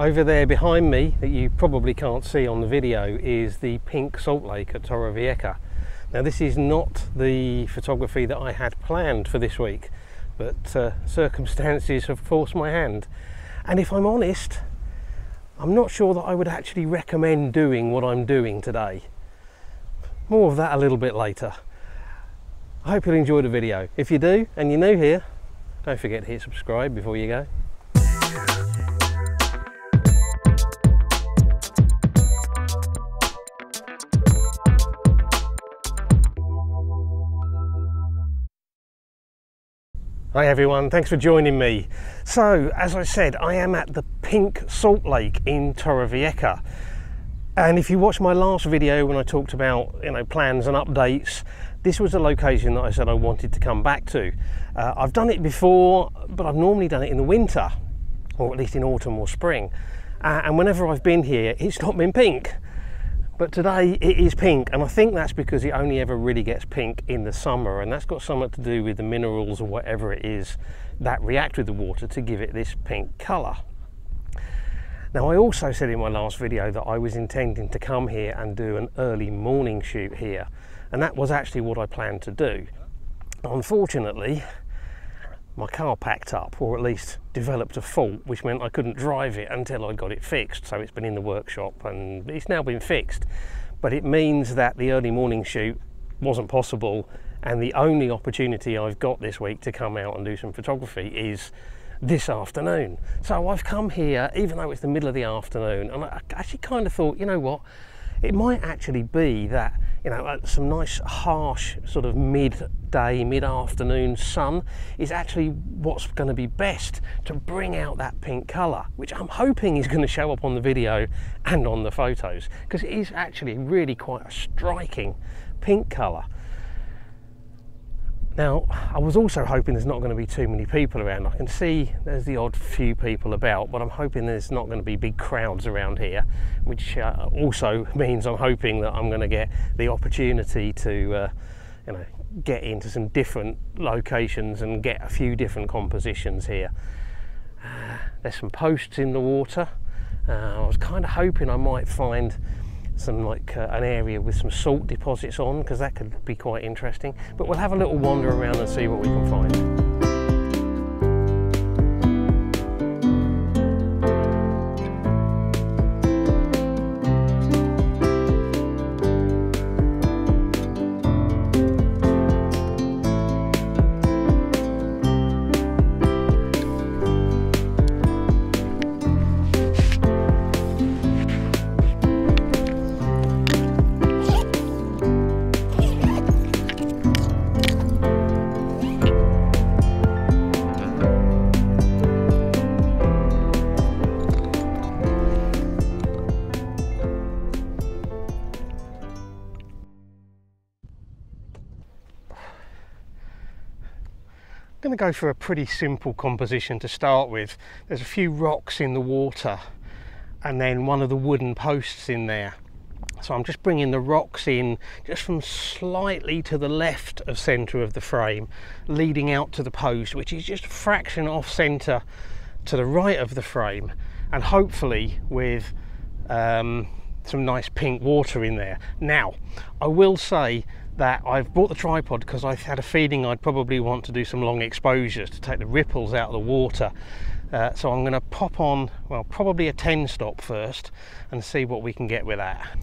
Over there behind me, that you probably can't see on the video, is the pink salt lake at Torre Torrevieja. Now this is not the photography that I had planned for this week, but uh, circumstances have forced my hand. And if I'm honest, I'm not sure that I would actually recommend doing what I'm doing today. More of that a little bit later. I hope you'll enjoy the video. If you do, and you're new here, don't forget to hit subscribe before you go. Hi everyone, thanks for joining me. So, as I said, I am at the Pink Salt Lake in Torrevieja. And if you watched my last video when I talked about you know plans and updates, this was a location that I said I wanted to come back to. Uh, I've done it before, but I've normally done it in the winter, or at least in autumn or spring. Uh, and whenever I've been here, it's not been pink. But today it is pink, and I think that's because it only ever really gets pink in the summer, and that's got something to do with the minerals or whatever it is that react with the water to give it this pink colour. Now I also said in my last video that I was intending to come here and do an early morning shoot here, and that was actually what I planned to do. Unfortunately, my car packed up, or at least developed a fault, which meant I couldn't drive it until I got it fixed. So it's been in the workshop and it's now been fixed. But it means that the early morning shoot wasn't possible, and the only opportunity I've got this week to come out and do some photography is this afternoon. So I've come here, even though it's the middle of the afternoon, and I actually kind of thought, you know what, it might actually be that you know uh, some nice harsh sort of midday mid-afternoon sun is actually what's going to be best to bring out that pink color which i'm hoping is going to show up on the video and on the photos because it is actually really quite a striking pink color now, I was also hoping there's not going to be too many people around. I can see there's the odd few people about, but I'm hoping there's not going to be big crowds around here, which uh, also means I'm hoping that I'm going to get the opportunity to, uh, you know, get into some different locations and get a few different compositions here. Uh, there's some posts in the water. Uh, I was kind of hoping I might find some like uh, an area with some salt deposits on because that could be quite interesting but we'll have a little wander around and see what we can find. Going to go for a pretty simple composition to start with. There's a few rocks in the water and then one of the wooden posts in there. So I'm just bringing the rocks in just from slightly to the left of centre of the frame, leading out to the post, which is just a fraction off centre to the right of the frame, and hopefully with um, some nice pink water in there. Now, I will say that I've bought the tripod because I had a feeling I'd probably want to do some long exposures to take the ripples out of the water. Uh, so I'm going to pop on, well, probably a 10 stop first and see what we can get with that.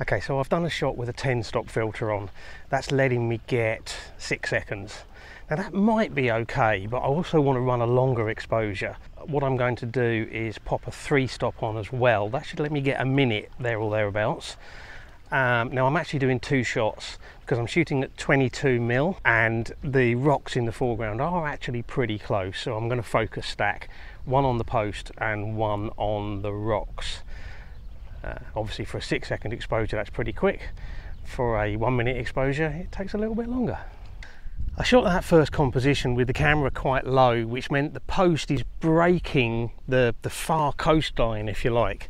Okay, so I've done a shot with a 10 stop filter on. That's letting me get six seconds. Now that might be okay, but I also want to run a longer exposure. What I'm going to do is pop a three stop on as well. That should let me get a minute there or thereabouts. Um, now I'm actually doing two shots because I'm shooting at 22 mil and the rocks in the foreground are actually pretty close. So I'm going to focus stack one on the post and one on the rocks. Uh, obviously for a six second exposure that's pretty quick. For a one minute exposure it takes a little bit longer. I shot that first composition with the camera quite low, which meant the post is breaking the, the far coastline, if you like.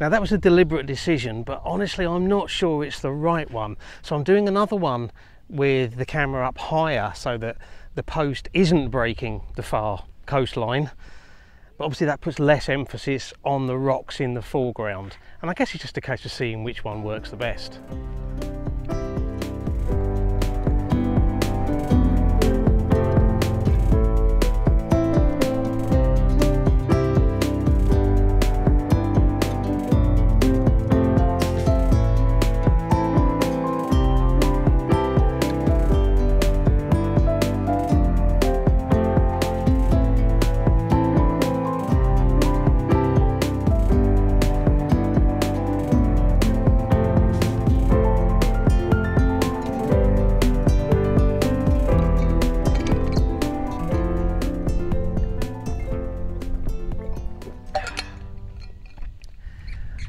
Now that was a deliberate decision, but honestly I'm not sure it's the right one. So I'm doing another one with the camera up higher so that the post isn't breaking the far coastline. But obviously that puts less emphasis on the rocks in the foreground. And I guess it's just a case of seeing which one works the best.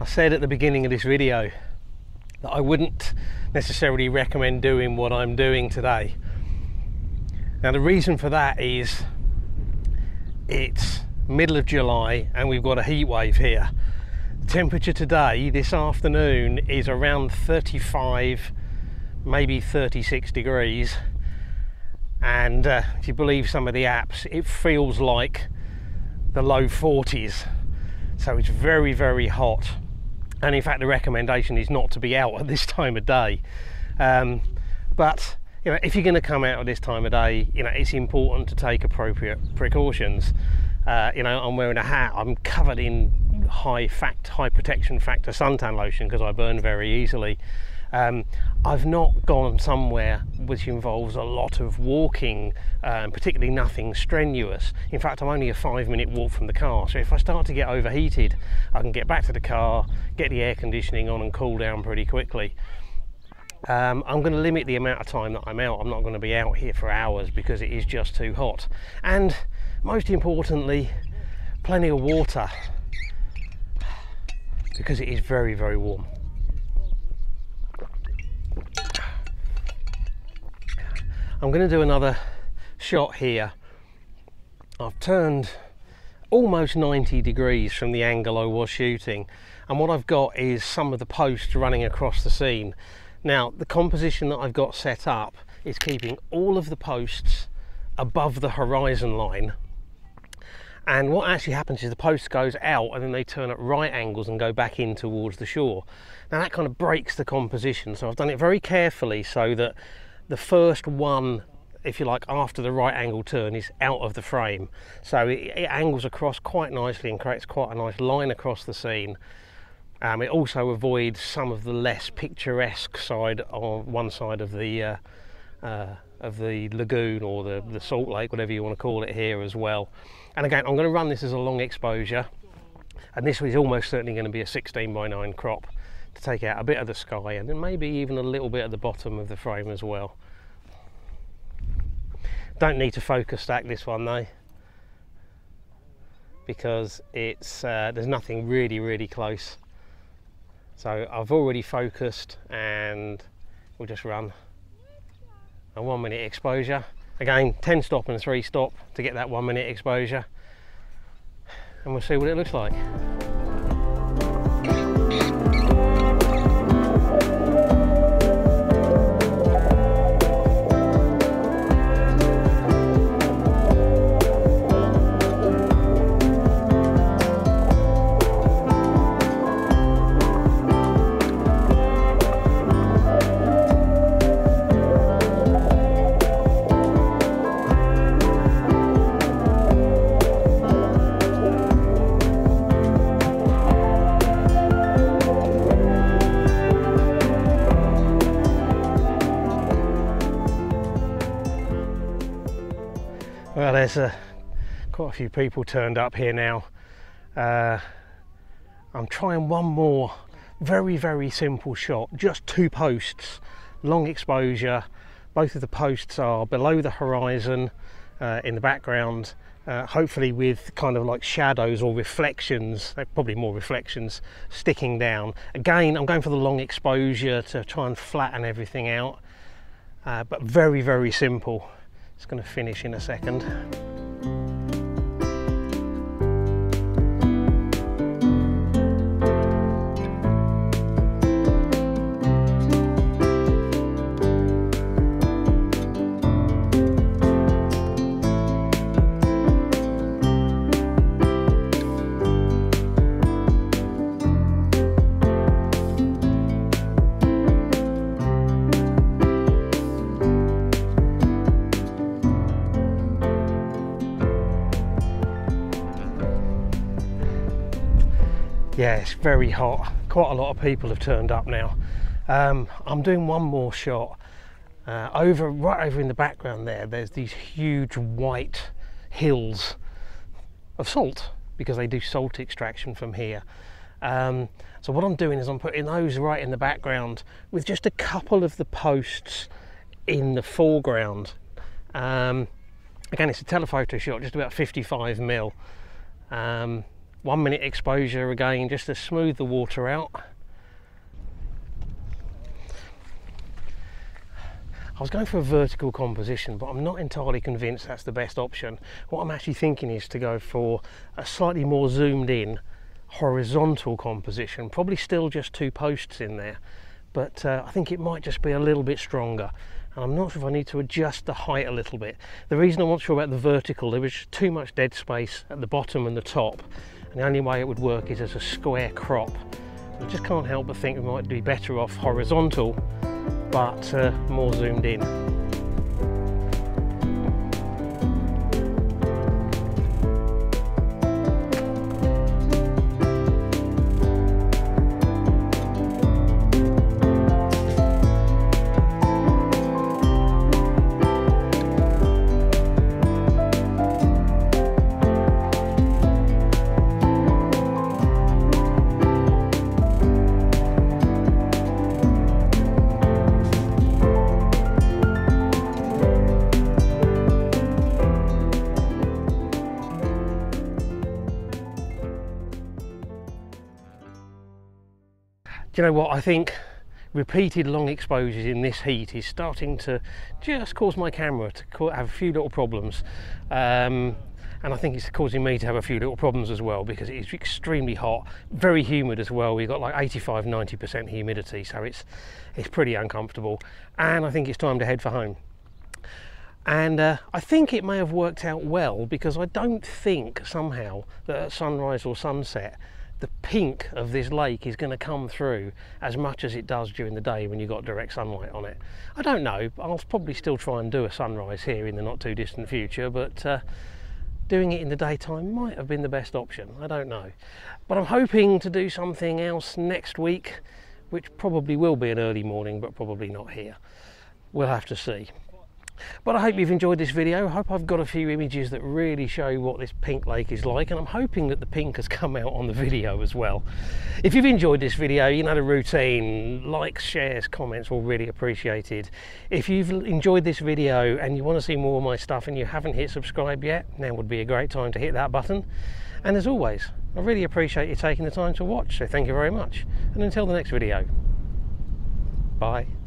Said at the beginning of this video that I wouldn't necessarily recommend doing what I'm doing today. Now the reason for that is it's middle of July and we've got a heat wave here. The temperature today, this afternoon, is around 35, maybe 36 degrees. And uh, if you believe some of the apps, it feels like the low 40s. So it's very, very hot and in fact the recommendation is not to be out at this time of day. Um, but you know if you're going to come out at this time of day you know it's important to take appropriate precautions. Uh, you know I'm wearing a hat. I'm covered in high fact high protection factor suntan lotion because I burn very easily um, I've not gone somewhere which involves a lot of walking, um, particularly nothing strenuous. In fact, I'm only a five minute walk from the car, so if I start to get overheated, I can get back to the car, get the air conditioning on and cool down pretty quickly. Um, I'm going to limit the amount of time that I'm out. I'm not going to be out here for hours because it is just too hot. And most importantly, plenty of water because it is very, very warm. I'm going to do another shot here. I've turned almost 90 degrees from the angle I was shooting and what I've got is some of the posts running across the scene. Now the composition that I've got set up is keeping all of the posts above the horizon line and what actually happens is the post goes out and then they turn at right angles and go back in towards the shore. Now that kind of breaks the composition so I've done it very carefully so that the first one if you like after the right angle turn is out of the frame. So it, it, angles across quite nicely and creates quite a nice line across the scene. Um, it also avoids some of the less picturesque side on one side of the uh, uh, of the lagoon or the, the salt lake whatever you want to call it here as well. And again I'm going to run this as a long exposure and this is almost certainly going to be a 16 by 9 crop to take out a bit of the sky and then maybe even a little bit at the bottom of the frame as well. Don't need to focus stack this one though because it's uh, there's nothing really really close. So I've already focused and we'll just run. A one minute exposure. Again 10 stop and 3 stop to get that one minute exposure. And we'll see what it looks like there's a, quite a few people turned up here now. Uh, I'm trying one more very, very simple shot, just two posts, long exposure. Both of the posts are below the horizon uh, in the background, uh, hopefully with kind of like shadows or reflections, probably more reflections, sticking down. Again, I'm going for the long exposure to try and flatten everything out, uh, but very, very simple. It's going to finish in a second. Yeah, it's very hot. Quite a lot of people have turned up now. Um, I'm doing one more shot. Uh, over, right over in the background there, there's these huge white hills of salt because they do salt extraction from here. Um, so what I'm doing is I'm putting those right in the background with just a couple of the posts in the foreground. Um, again, it's a telephoto shot, just about 55 mil. Um, one minute exposure again, just to smooth the water out. I was going for a vertical composition, but I'm not entirely convinced that's the best option. What I'm actually thinking is to go for a slightly more zoomed in horizontal composition, probably still just two posts in there, but uh, I think it might just be a little bit stronger. And I'm not sure if I need to adjust the height a little bit. The reason I'm not sure about the vertical, there was too much dead space at the bottom and the top, and the only way it would work is as a square crop. I just can't help but think we might be better off horizontal, but uh, more zoomed in. You know what? I think repeated long exposures in this heat is starting to just cause my camera to have a few little problems. Um, and I think it's causing me to have a few little problems as well because it's extremely hot, very humid as well. We've got like 85, 90% humidity, so it's it's pretty uncomfortable. And I think it's time to head for home. And uh, I think it may have worked out well because I don't think somehow that at sunrise or sunset the pink of this lake is going to come through as much as it does during the day when you've got direct sunlight on it. I don't know, I'll probably still try and do a sunrise here in the not too distant future, but uh, doing it in the daytime might have been the best option, I don't know. But I'm hoping to do something else next week, which probably will be an early morning, but probably not here. We'll have to see. But I hope you've enjoyed this video. I hope I've got a few images that really show you what this pink lake is like and I'm hoping that the pink has come out on the video as well. If you've enjoyed this video, you know the routine, likes, shares, comments, all really appreciated. If you've enjoyed this video and you want to see more of my stuff and you haven't hit subscribe yet, now would be a great time to hit that button. And as always, I really appreciate you taking the time to watch, so thank you very much. And until the next video, bye.